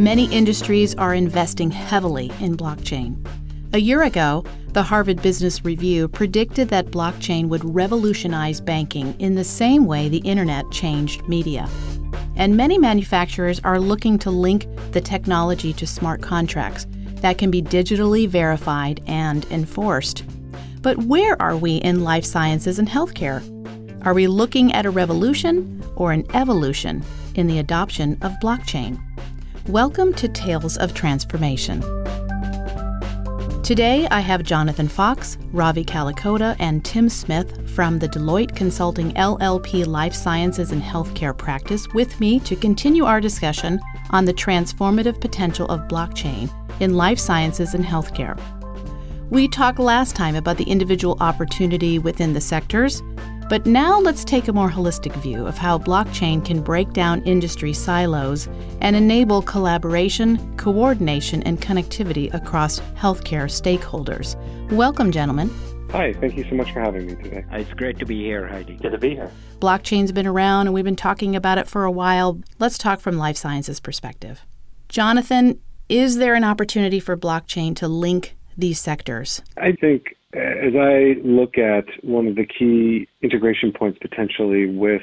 Many industries are investing heavily in blockchain. A year ago, the Harvard Business Review predicted that blockchain would revolutionize banking in the same way the internet changed media. And many manufacturers are looking to link the technology to smart contracts that can be digitally verified and enforced. But where are we in life sciences and healthcare? Are we looking at a revolution or an evolution in the adoption of blockchain? Welcome to Tales of Transformation. Today, I have Jonathan Fox, Ravi Kalakota, and Tim Smith from the Deloitte Consulting LLP Life Sciences and Healthcare practice with me to continue our discussion on the transformative potential of blockchain in life sciences and healthcare. We talked last time about the individual opportunity within the sectors but now let's take a more holistic view of how blockchain can break down industry silos and enable collaboration, coordination, and connectivity across healthcare stakeholders. Welcome, gentlemen. Hi, thank you so much for having me today. It's great to be here, Heidi. Good to be here. Blockchain's been around and we've been talking about it for a while. Let's talk from life sciences perspective. Jonathan, is there an opportunity for blockchain to link these sectors? I think as I look at one of the key integration points potentially with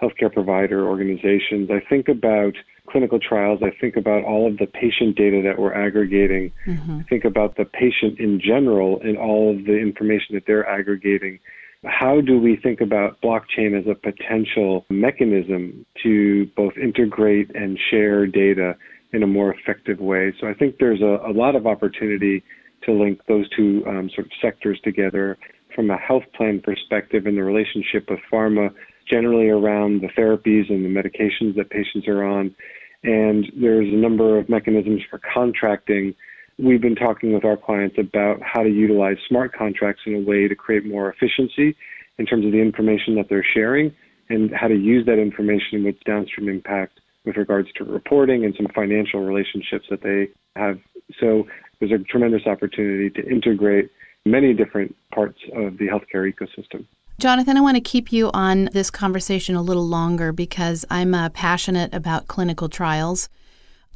healthcare provider organizations, I think about clinical trials. I think about all of the patient data that we're aggregating. Mm-hmm. I think about the patient in general and all of the information that they're aggregating. How do we think about blockchain as a potential mechanism to both integrate and share data in a more effective way? So I think there's a, a lot of opportunity to link those two um, sort of sectors together from a health plan perspective and the relationship with pharma generally around the therapies and the medications that patients are on. And there's a number of mechanisms for contracting. We've been talking with our clients about how to utilize smart contracts in a way to create more efficiency in terms of the information that they're sharing and how to use that information with downstream impact with regards to reporting and some financial relationships that they have. So there's a tremendous opportunity to integrate many different parts of the healthcare ecosystem. Jonathan, I want to keep you on this conversation a little longer because I'm uh, passionate about clinical trials.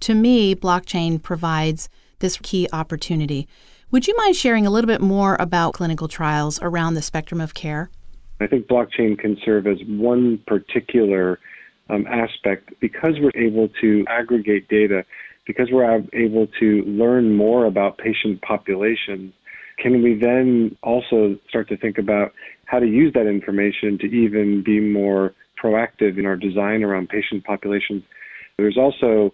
To me, blockchain provides this key opportunity. Would you mind sharing a little bit more about clinical trials around the spectrum of care? I think blockchain can serve as one particular um, aspect because we're able to aggregate data because we're able to learn more about patient populations, can we then also start to think about how to use that information to even be more proactive in our design around patient populations? There's also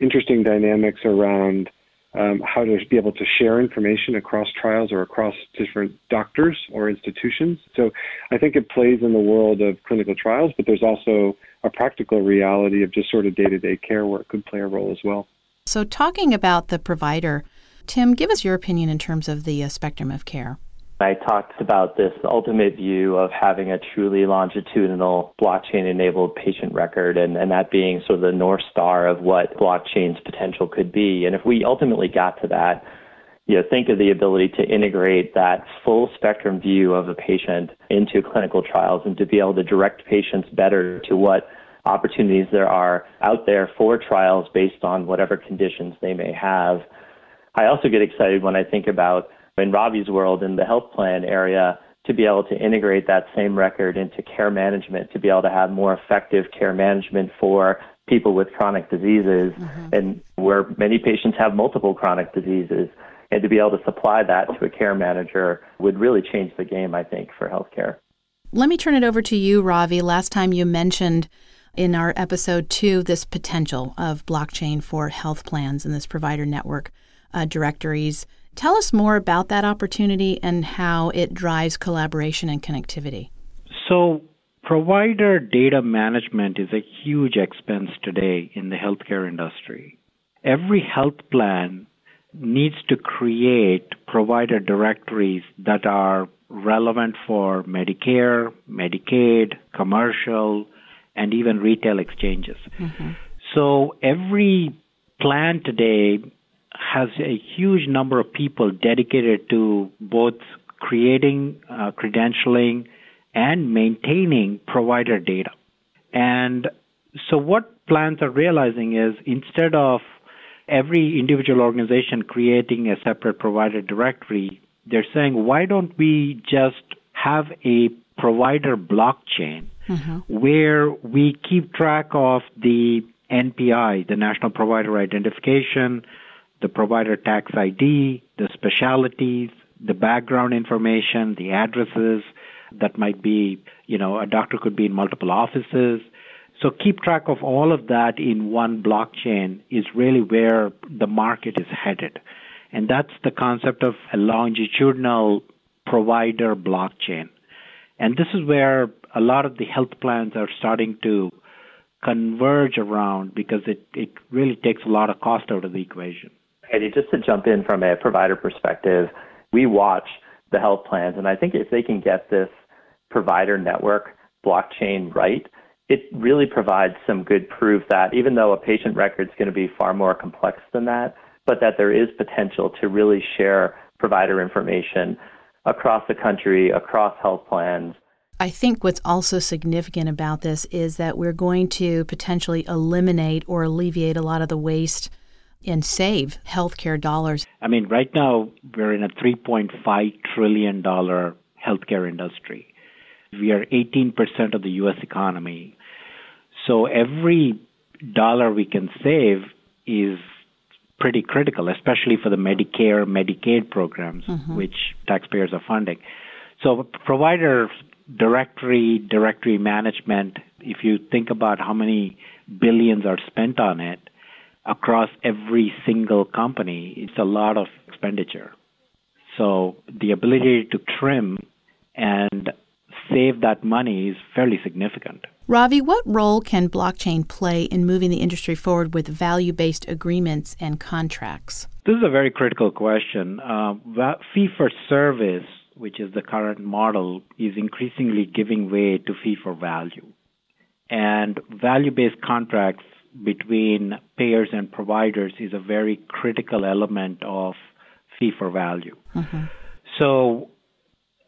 interesting dynamics around um, how to be able to share information across trials or across different doctors or institutions. So I think it plays in the world of clinical trials, but there's also a practical reality of just sort of day to day care where it could play a role as well. So, talking about the provider, Tim, give us your opinion in terms of the uh, spectrum of care. I talked about this ultimate view of having a truly longitudinal blockchain enabled patient record and, and that being sort of the North Star of what blockchain's potential could be. And if we ultimately got to that, you know, think of the ability to integrate that full spectrum view of a patient into clinical trials and to be able to direct patients better to what opportunities there are out there for trials based on whatever conditions they may have. I also get excited when I think about in Ravi's world in the health plan area to be able to integrate that same record into care management, to be able to have more effective care management for people with chronic diseases mm-hmm. and where many patients have multiple chronic diseases. And to be able to supply that to a care manager would really change the game, I think, for healthcare. Let me turn it over to you, Ravi. Last time you mentioned in our episode two this potential of blockchain for health plans and this provider network uh, directories. Tell us more about that opportunity and how it drives collaboration and connectivity. So, provider data management is a huge expense today in the healthcare industry. Every health plan needs to create provider directories that are relevant for Medicare, Medicaid, commercial, and even retail exchanges. Mm-hmm. So every plan today has a huge number of people dedicated to both creating, uh, credentialing, and maintaining provider data. And so what plans are realizing is instead of every individual organization creating a separate provider directory, they're saying, why don't we just have a provider blockchain mm-hmm. where we keep track of the NPI, the National Provider Identification, the provider tax ID, the specialties, the background information, the addresses that might be, you know, a doctor could be in multiple offices. So keep track of all of that in one blockchain is really where the market is headed. And that's the concept of a longitudinal provider blockchain. And this is where a lot of the health plans are starting to converge around because it, it really takes a lot of cost out of the equation. Eddie, just to jump in from a provider perspective, we watch the health plans, and I think if they can get this provider network blockchain right, it really provides some good proof that even though a patient record is going to be far more complex than that, but that there is potential to really share provider information across the country, across health plans. I think what's also significant about this is that we're going to potentially eliminate or alleviate a lot of the waste and save healthcare dollars. I mean, right now we're in a $3.5 trillion healthcare industry. We are 18% of the U.S. economy. So every dollar we can save is pretty critical, especially for the Medicare, Medicaid programs, mm-hmm. which taxpayers are funding. So provider directory, directory management, if you think about how many billions are spent on it across every single company, it's a lot of expenditure. So the ability to trim and save that money is fairly significant. Ravi, what role can blockchain play in moving the industry forward with value based agreements and contracts? This is a very critical question. Uh, fee for service, which is the current model, is increasingly giving way to fee for value. And value based contracts between payers and providers is a very critical element of fee for value. Mm-hmm. So,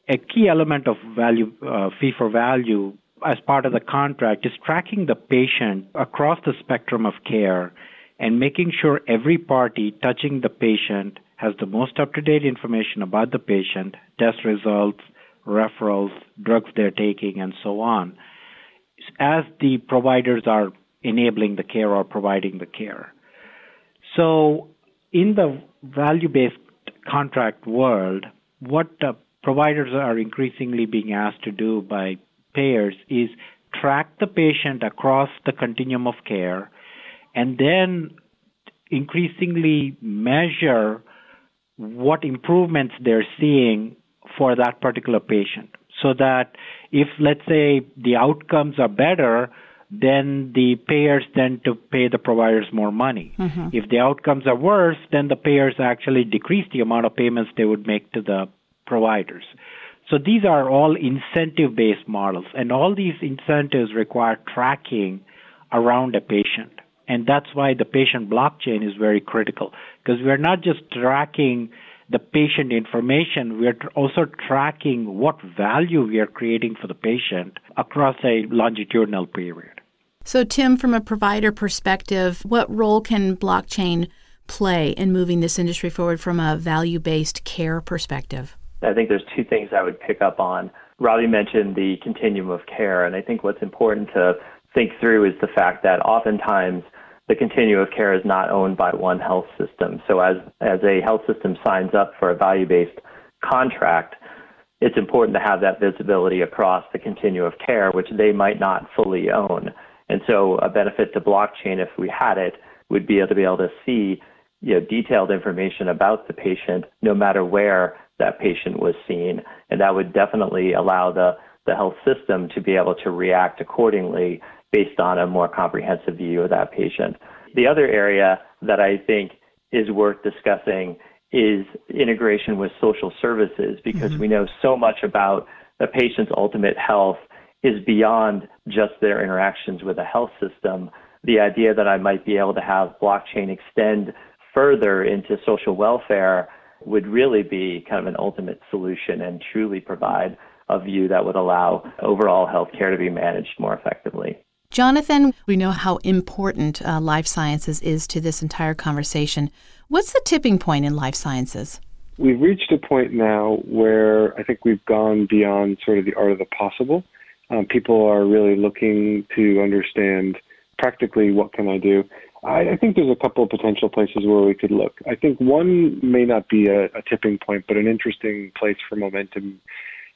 a key element of value uh, fee for value as part of the contract is tracking the patient across the spectrum of care and making sure every party touching the patient has the most up to date information about the patient, test results, referrals, drugs they're taking, and so on, as the providers are enabling the care or providing the care. So, in the value based contract world, what providers are increasingly being asked to do by payers is track the patient across the continuum of care and then increasingly measure what improvements they're seeing for that particular patient. So that if, let's say, the outcomes are better, then the payers tend to pay the providers more money. Mm-hmm. If the outcomes are worse, then the payers actually decrease the amount of payments they would make to the providers. So these are all incentive based models, and all these incentives require tracking around a patient. And that's why the patient blockchain is very critical because we're not just tracking the patient information, we're also tracking what value we are creating for the patient across a longitudinal period. So, Tim, from a provider perspective, what role can blockchain play in moving this industry forward from a value based care perspective? I think there's two things I would pick up on. Ravi mentioned the continuum of care, and I think what's important to think through is the fact that oftentimes the continuum of care is not owned by one health system. So as as a health system signs up for a value-based contract, it's important to have that visibility across the continuum of care, which they might not fully own. And so a benefit to blockchain, if we had it, would be able to be able to see you know, detailed information about the patient, no matter where that patient was seen. And that would definitely allow the, the health system to be able to react accordingly based on a more comprehensive view of that patient. The other area that I think is worth discussing is integration with social services because mm-hmm. we know so much about the patient's ultimate health is beyond just their interactions with a health system. The idea that I might be able to have blockchain extend further into social welfare would really be kind of an ultimate solution and truly provide a view that would allow overall healthcare to be managed more effectively. Jonathan, we know how important uh, life sciences is to this entire conversation. What's the tipping point in life sciences? We've reached a point now where I think we've gone beyond sort of the art of the possible. Um, people are really looking to understand practically what can I do. I, I, think there's a couple of potential places where we could look. I think one may not be a, a tipping point, but an interesting place for momentum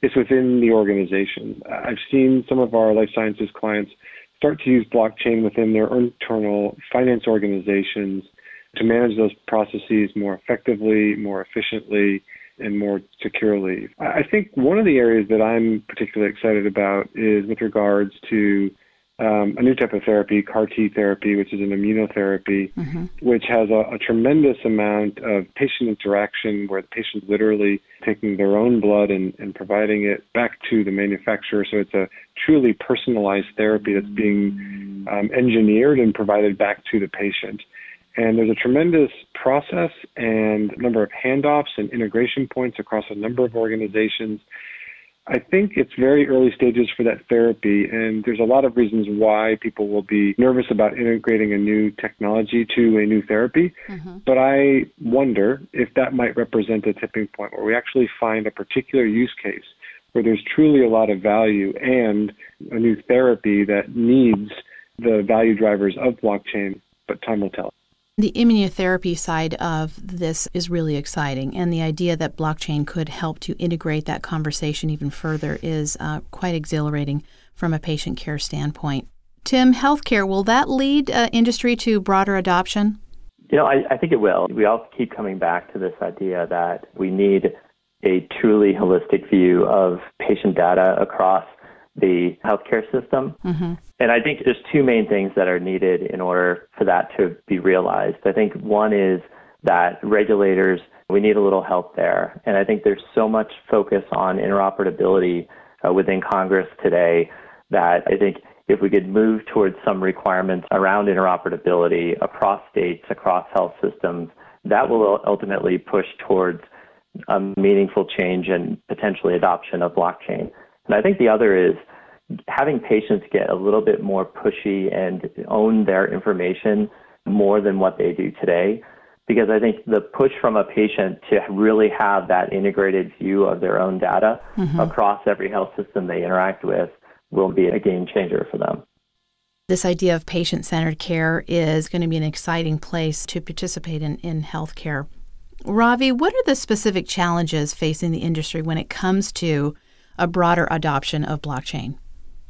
is within the organization. I've seen some of our life sciences clients start to use blockchain within their internal finance organizations to manage those processes more effectively, more efficiently, and more securely. I think one of the areas that I'm particularly excited about is with regards to um, a new type of therapy, CAR T therapy, which is an immunotherapy, mm-hmm. which has a, a, tremendous amount of patient interaction where the patient literally taking their own blood and, and providing it back to the manufacturer. So it's a truly personalized therapy that's being um, engineered and provided back to the patient. And there's a tremendous process and number of handoffs and integration points across a number of organizations. I think it's very early stages for that therapy, and there's a lot of reasons why people will be nervous about integrating a new technology to a new therapy. Mm-hmm. But I wonder if that might represent a tipping point where we actually find a particular use case where there's truly a lot of value and a new therapy that needs the value drivers of blockchain, but time will tell. The immunotherapy side of this is really exciting, and the idea that blockchain could help to integrate that conversation even further is uh, quite exhilarating from a patient care standpoint. Tim, healthcare, will that lead uh, industry to broader adoption? You know, I, I think it will. We all keep coming back to this idea that we need a truly holistic view of patient data across the healthcare system. Mm-hmm. And I think there's two main things that are needed in order for that to be realized. I think one is that regulators, we need a little help there. And I think there's so much focus on interoperability uh, within Congress today that I think if we could move towards some requirements around interoperability across states, across health systems, that will ultimately push towards a meaningful change and potentially adoption of blockchain. And I think the other is having patients get a little bit more pushy and own their information more than what they do today. Because I think the push from a patient to really have that integrated view of their own data mm-hmm. across every health system they interact with will be a game changer for them. This idea of patient centered care is going to be an exciting place to participate in, in healthcare. Ravi, what are the specific challenges facing the industry when it comes to a broader adoption of blockchain?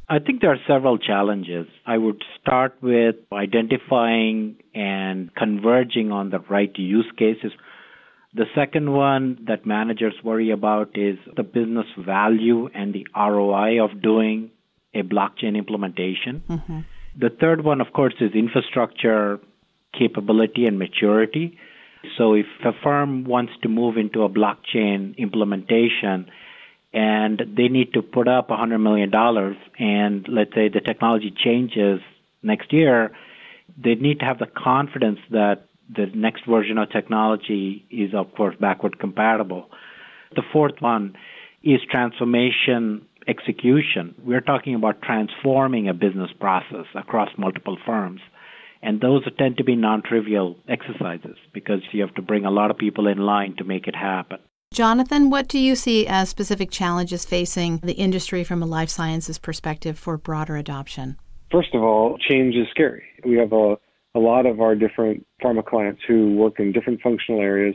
I think there are several challenges. I would start with identifying and converging on the right use cases. The second one that managers worry about is the business value and the ROI of doing a blockchain implementation. Mm-hmm. The third one, of course, is infrastructure capability and maturity. So if a firm wants to move into a blockchain implementation, and they need to put up $100 million, and let's say the technology changes next year, they need to have the confidence that the next version of technology is, of course, backward compatible. The fourth one is transformation execution. We're talking about transforming a business process across multiple firms. And those tend to be non trivial exercises because you have to bring a lot of people in line to make it happen. Jonathan, what do you see as specific challenges facing the industry from a life sciences perspective for broader adoption? First of all, change is scary. We have a, a lot of our different pharma clients who work in different functional areas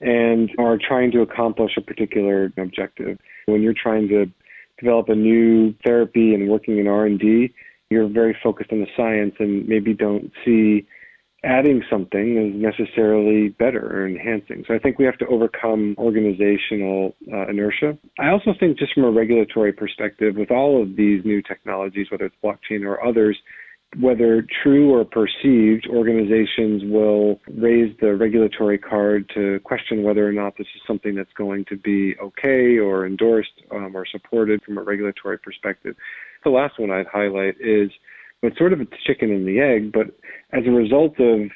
and are trying to accomplish a particular objective. When you're trying to develop a new therapy and working in R&D, you're very focused on the science and maybe don't see adding something is necessarily better or enhancing. So I think we have to overcome organizational uh, inertia. I also think, just from a regulatory perspective, with all of these new technologies, whether it's blockchain or others, whether true or perceived, organizations will raise the regulatory card to question whether or not this is something that's going to be okay or endorsed um, or supported from a regulatory perspective. The last one I'd highlight is it's sort of a chicken and the egg, but as a result of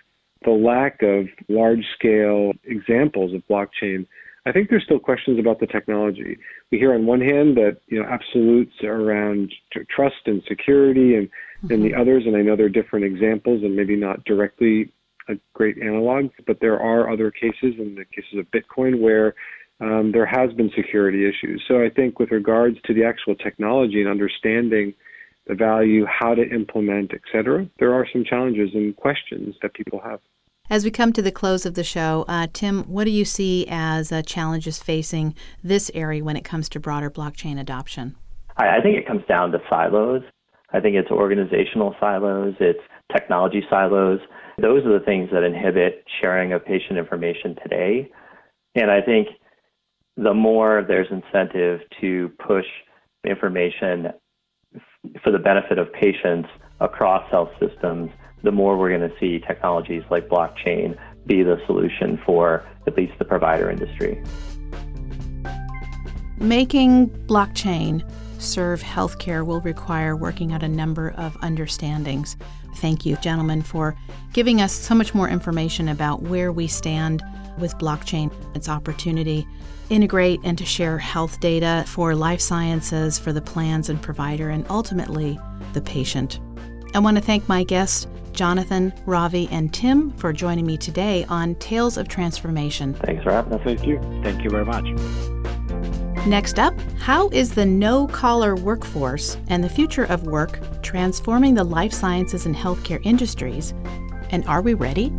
the lack of large scale examples of blockchain, I think there's still questions about the technology. We hear on one hand that you know absolutes around trust and security, and mm-hmm. and the others, and I know there are different examples, and maybe not directly a great analog, but there are other cases, in the cases of Bitcoin, where um, there has been security issues. So I think with regards to the actual technology and understanding the value, how to implement, etc. there are some challenges and questions that people have. As we come to the close of the show, uh, Tim, what do you see as uh, challenges facing this area when it comes to broader blockchain adoption? I, I think it comes down to silos. I think it's organizational silos, it's technology silos. Those are the things that inhibit sharing of patient information today. And I think the more there's incentive to push information for the benefit of patients across health systems, the more we're going to see technologies like blockchain be the solution for at least the provider industry. Making blockchain serve healthcare will require working out a number of understandings. Thank you, gentlemen, for giving us so much more information about where we stand with blockchain, its opportunity, integrate and to share health data for life sciences, for the plans and provider, and ultimately the patient. I want to thank my guests, Jonathan, Ravi, and Tim, for joining me today on Tales of Transformation. Thanks for having us. Thank you. Thank you very much. Next up, how is the no collar workforce and the future of work transforming the life sciences and healthcare industries? And are we ready?